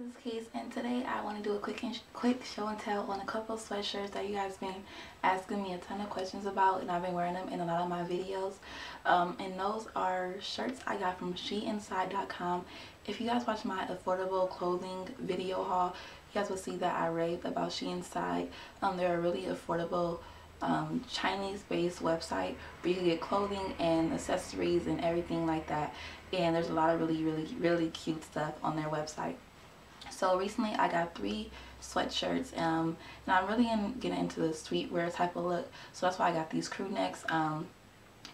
this is Keizz and today I want to do a quick and quick show and tell on a couple sweatshirts that you guys been asking me a ton of questions about and I've been wearing them in a lot of my videos. Um, and those are shirts I got from sheinside.com if you guys watch my affordable clothing video haul you guys will see that I raved about Sheinside um, they're a really affordable um, Chinese based website where you can get clothing and accessories and everything like that. And there's a lot of really really really cute stuff on their website so recently I got three sweatshirts um, and I'm really in, getting into the streetwear type of look so that's why I got these crew necks um,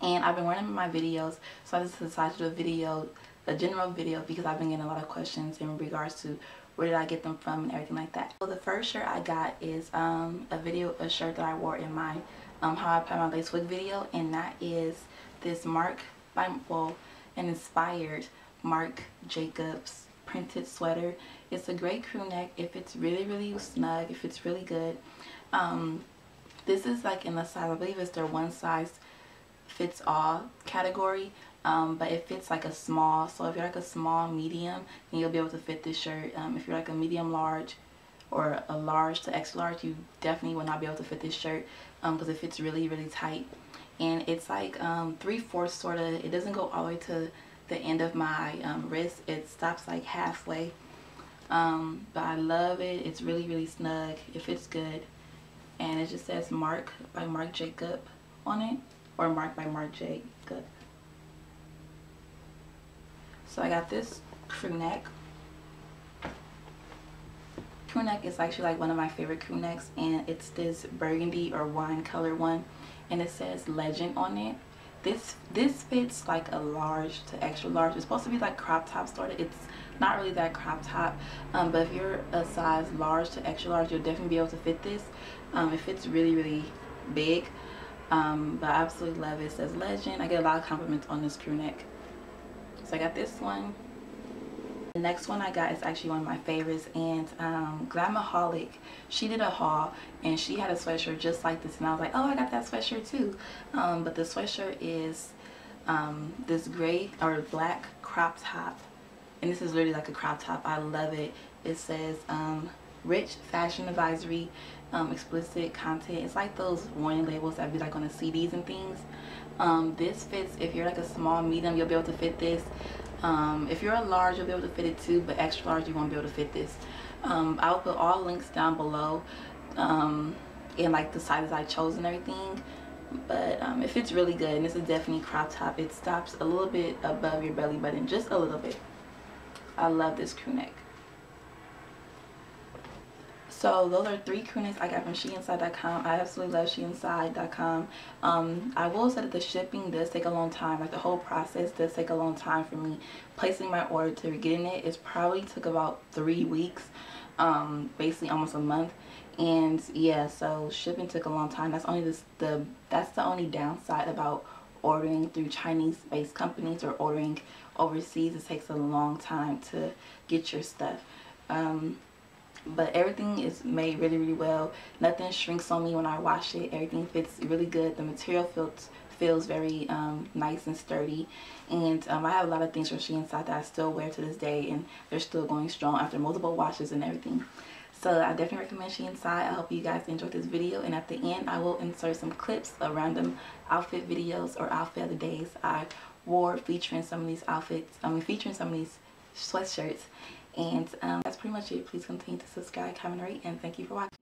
and I've been wearing them in my videos so I just decided to do a video a general video because I've been getting a lot of questions in regards to where did I get them from and everything like that. So the first shirt I got is um, a video, a shirt that I wore in my um, How I Apply My Lace Wig video and that is this Marc, by, well, an inspired Marc Jacobs printed sweater. It's a great crew neck if it's really, really snug, if it's really good. Um, this is like in the size, I believe it's their one size fits all category. Um, but it fits like a small so if you're like a small medium then you'll be able to fit this shirt um, if you're like a medium large or a large to extra large you definitely will not be able to fit this shirt because um, it fits really really tight and it's like um, three-fourths sort of it doesn't go all the way to the end of my um, wrist. It stops like halfway. Um, but I love it. It's really really snug. It fits good. And it just says Marc by Marc Jacob on it or Marc by Marc Jacob. So I got this crew neck. Crew neck is actually like one of my favorite crew necks and it's this burgundy or wine color one and it says legend on it this this fits like a large to extra large. It's supposed to be like crop top sort of it's not really that crop top um, but if you're a size large to extra large you'll definitely be able to fit this. Um, it fits really really big um, but I absolutely love it. it says legend. I get a lot of compliments on this crew neck. So I got this one the next one I got is actually one of my favorites and um, Glamaholic, she did a haul and she had a sweatshirt just like this and I was like, oh I got that sweatshirt too. Um, but the sweatshirt is um, this gray or black crop top and this is literally like a crop top. I love it. It says um, rich fashion advisory um, explicit content. It's like those warning labels that be like on the CDs and things. Um, this fits if you're like a small medium you'll be able to fit this um, if you're a large you'll be able to fit it too but extra large you won't be able to fit this. Um, I'll put all links down below um, and like the sizes I chose and everything. But um, it fits really good and this is definitely crop top it stops a little bit above your belly button just a little bit. I love this crew neck so those are three crew necks I got from sheinside.com. I absolutely love sheinside.com. Um, I will say that the shipping does take a long time. Like the whole process does take a long time for me. Placing my order to getting it, it probably took about three weeks. Um, basically almost a month. And yeah, so shipping took a long time. That's only this, the that's the only downside about ordering through Chinese based companies or ordering overseas. It takes a long time to get your stuff. Um, but everything is made really really well. Nothing shrinks on me when I wash it. Everything fits really good. The material feels feels very um, nice and sturdy. And um, I have a lot of things from Sheinside that I still wear to this day and they're still going strong after multiple washes and everything. So I definitely recommend Sheinside I hope you guys enjoyed this video and at the end I will insert some clips of random outfit videos or outfit of the days I wore featuring some of these outfits I mean featuring some of these sweatshirts and um, that's pretty much it. Please continue to subscribe comment rate and thank you for watching